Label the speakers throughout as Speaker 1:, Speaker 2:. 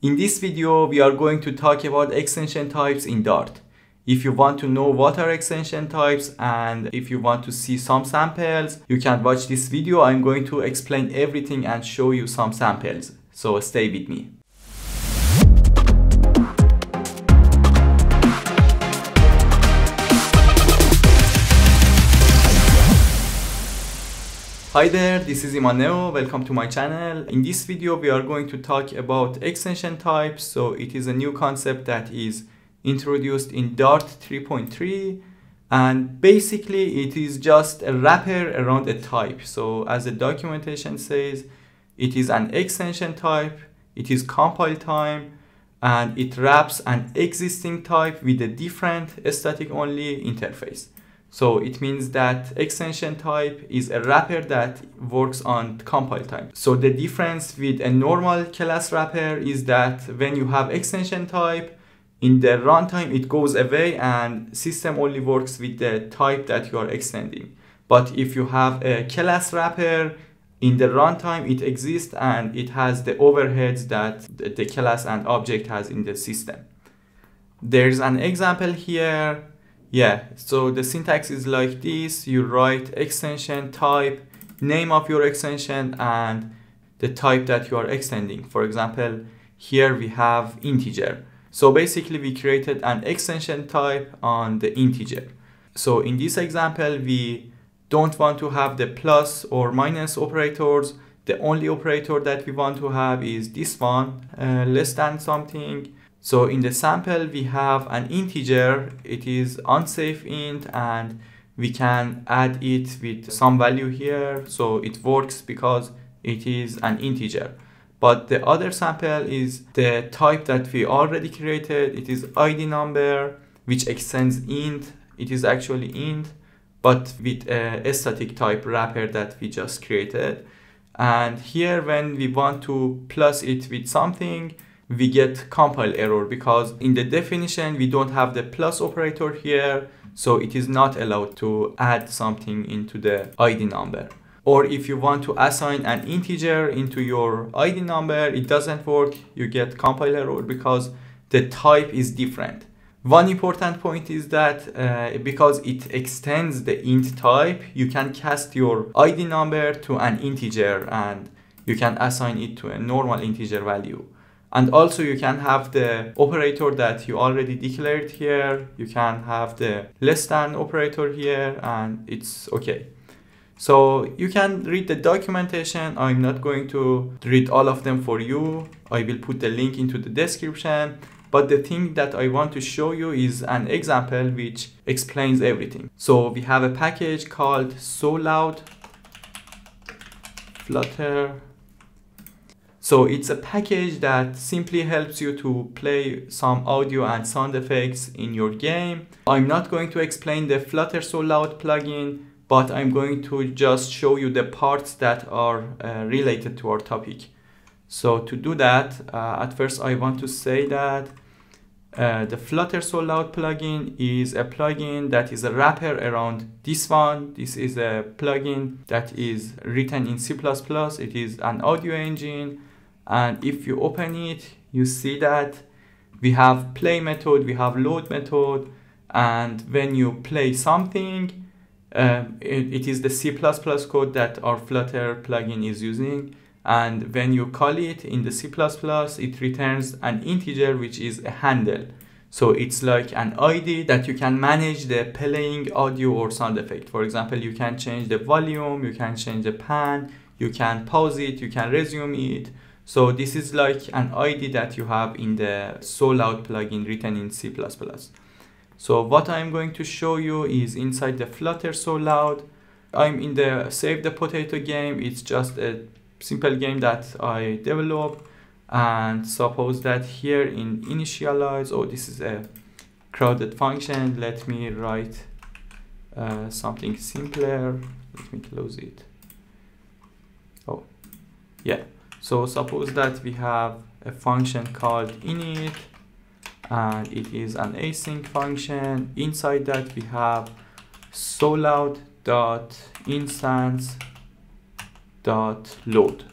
Speaker 1: In this video, we are going to talk about extension types in Dart. If you want to know what are extension types and if you want to see some samples, you can watch this video. I'm going to explain everything and show you some samples. So stay with me. Hi there, this is Iman Neo. Welcome to my channel. In this video, we are going to talk about extension types. So it is a new concept that is introduced in Dart 3.3 and basically it is just a wrapper around a type. So as the documentation says, it is an extension type, it is compile time, and it wraps an existing type with a different static only interface. So it means that extension type is a wrapper that works on compile time. So the difference with a normal class wrapper is that when you have extension type, in the runtime it goes away and system only works with the type that you are extending. But if you have a class wrapper, in the runtime it exists and it has the overheads that the class and object has in the system. There's an example here yeah, so the syntax is like this. You write extension type, name of your extension, and the type that you are extending. For example, here we have integer. So basically we created an extension type on the integer. So in this example, we don't want to have the plus or minus operators. The only operator that we want to have is this one, uh, less than something so in the sample, we have an integer, it is unsafe int and we can add it with some value here. So it works because it is an integer. But the other sample is the type that we already created. It is ID number, which extends int. It is actually int, but with a static type wrapper that we just created. And here when we want to plus it with something, we get compile error because in the definition we don't have the plus operator here so it is not allowed to add something into the ID number. Or if you want to assign an integer into your ID number it doesn't work you get compile error because the type is different. One important point is that uh, because it extends the int type you can cast your ID number to an integer and you can assign it to a normal integer value and also you can have the operator that you already declared here. You can have the less than operator here and it's okay. So you can read the documentation. I'm not going to read all of them for you. I will put the link into the description. But the thing that I want to show you is an example which explains everything. So we have a package called SoLoud Flutter so it's a package that simply helps you to play some audio and sound effects in your game. I'm not going to explain the Flutter SoLoud plugin, but I'm going to just show you the parts that are uh, related to our topic. So to do that, uh, at first I want to say that uh, the Flutter SoLoud plugin is a plugin that is a wrapper around this one. This is a plugin that is written in C++. It is an audio engine and if you open it you see that we have play method we have load method and when you play something um, it, it is the C++ code that our Flutter plugin is using. And when you call it in the C++ it returns an integer which is a handle. So it's like an ID that you can manage the playing audio or sound effect. For example you can change the volume you can change the pan you can pause it you can resume it so this is like an ID that you have in the SoLoud plugin written in C++. So what I'm going to show you is inside the Flutter SoLoud. I'm in the Save the Potato game. It's just a simple game that I developed. And suppose that here in initialize, oh, this is a crowded function. Let me write uh, something simpler. Let me close it. Oh, yeah. So suppose that we have a function called init and it is an async function. Inside that we have SoLoud dot instance dot load.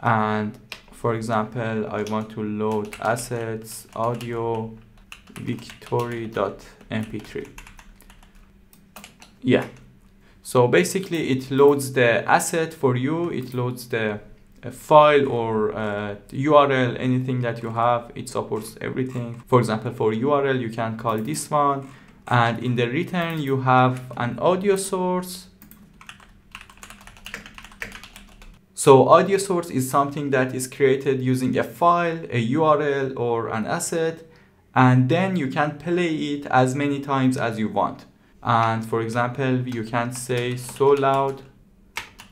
Speaker 1: And for example I want to load assets audio victory.mp3 yeah. So basically it loads the asset for you. It loads the file or uh, URL anything that you have it supports everything. For example for URL you can call this one. And in the return you have an audio source. So audio source is something that is created using a file a URL or an asset. And then you can play it as many times as you want. And for example you can say SoLoud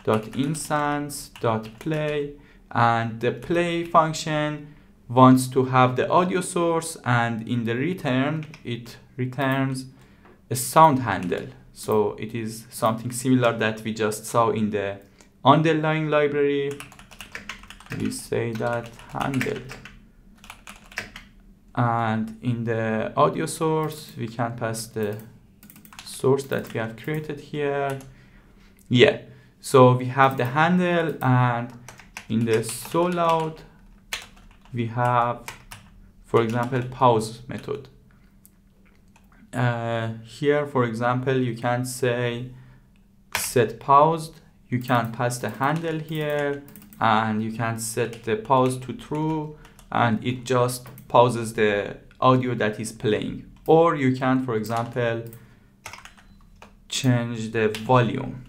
Speaker 1: dot instance dot play and the play function wants to have the audio source and in the return it returns a sound handle. So it is something similar that we just saw in the underlying library. We say that handle. And in the audio source we can pass the source that we have created here. Yeah so we have the handle and in the so we have for example pause method. Uh, here for example you can say set paused. You can pass the handle here and you can set the pause to true and it just pauses the audio that is playing. Or you can for example change the volume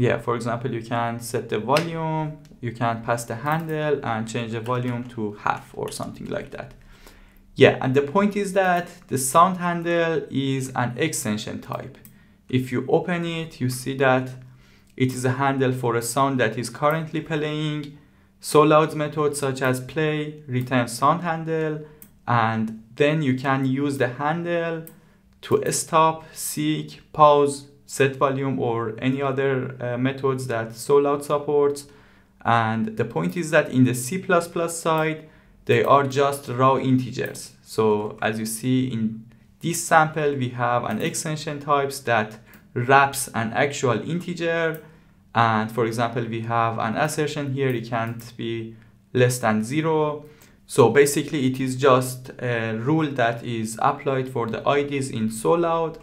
Speaker 1: yeah for example you can set the volume you can pass the handle and change the volume to half or something like that. Yeah and the point is that the sound handle is an extension type. If you open it you see that it is a handle for a sound that is currently playing. SoLoud methods such as play return sound handle and then you can use the handle to stop seek pause set volume or any other uh, methods that SoLoud supports. And the point is that in the C++ side, they are just raw integers. So as you see in this sample, we have an extension types that wraps an actual integer. And for example, we have an assertion here, it can't be less than zero. So basically it is just a rule that is applied for the IDs in SoLoud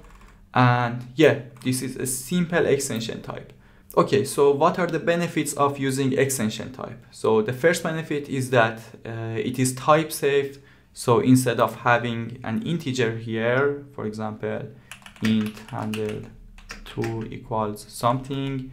Speaker 1: and yeah this is a simple extension type. Okay so what are the benefits of using extension type? So the first benefit is that uh, it is type safe. So instead of having an integer here for example int handle 2 equals something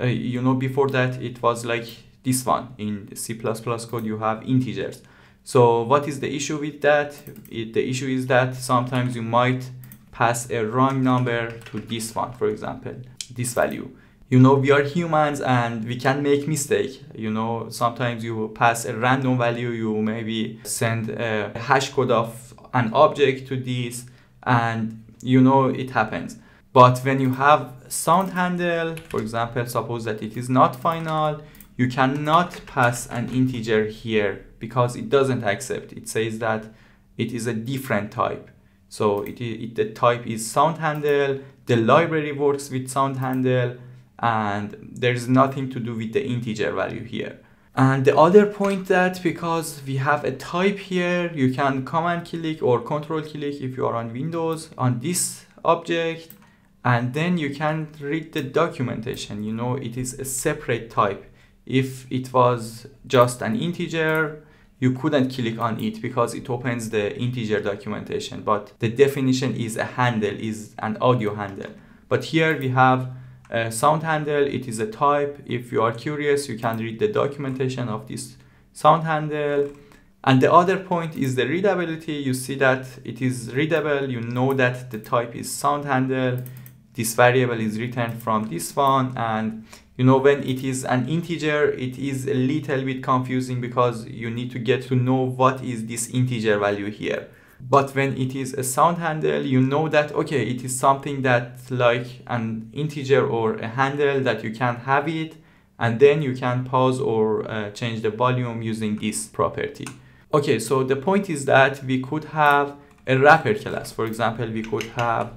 Speaker 1: uh, you know before that it was like this one. In C++ code you have integers. So what is the issue with that? It, the issue is that sometimes you might pass a wrong number to this one, for example, this value. You know, we are humans and we can make mistake. You know, sometimes you pass a random value, you maybe send a hash code of an object to this and you know it happens. But when you have sound handle, for example, suppose that it is not final, you cannot pass an integer here because it doesn't accept. It says that it is a different type. So it, it, the type is sound handle, the library works with sound handle, and there's nothing to do with the integer value here. And the other point that because we have a type here, you can command click or control click if you are on Windows on this object, and then you can read the documentation. You know, it is a separate type. If it was just an integer, you couldn't click on it because it opens the integer documentation but the definition is a handle is an audio handle. But here we have a sound handle it is a type. If you are curious you can read the documentation of this sound handle. And the other point is the readability. You see that it is readable. You know that the type is sound handle. This variable is written from this one and you know when it is an integer it is a little bit confusing because you need to get to know what is this integer value here. But when it is a sound handle you know that okay it is something that like an integer or a handle that you can have it and then you can pause or uh, change the volume using this property. Okay so the point is that we could have a wrapper class. For example we could have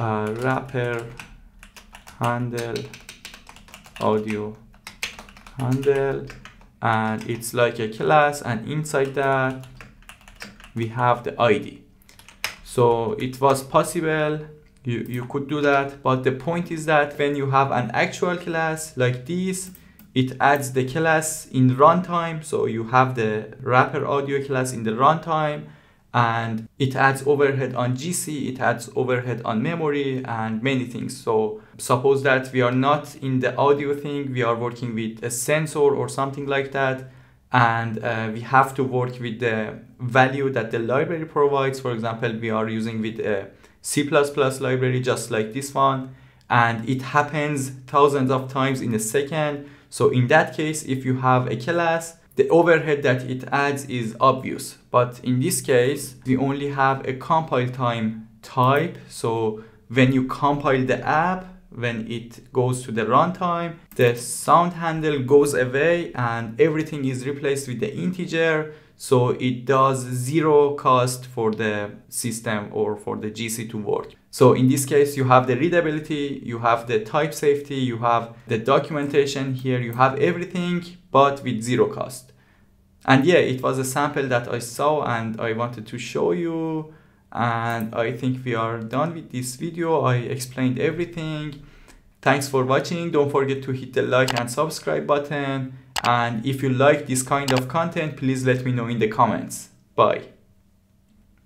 Speaker 1: a wrapper handle audio handle and it's like a class and inside that we have the id so it was possible you, you could do that but the point is that when you have an actual class like this it adds the class in runtime so you have the wrapper audio class in the runtime and it adds overhead on GC, it adds overhead on memory and many things. So suppose that we are not in the audio thing, we are working with a sensor or something like that, and uh, we have to work with the value that the library provides. For example, we are using with a C++ library just like this one, and it happens thousands of times in a second. So in that case, if you have a class the overhead that it adds is obvious. But in this case, we only have a compile time type. So when you compile the app, when it goes to the runtime, the sound handle goes away and everything is replaced with the integer. So it does zero cost for the system or for the GC to work. So in this case, you have the readability, you have the type safety, you have the documentation here, you have everything, but with zero cost. And yeah, it was a sample that I saw and I wanted to show you. And I think we are done with this video. I explained everything. Thanks for watching. Don't forget to hit the like and subscribe button. And if you like this kind of content, please let me know in the comments. Bye.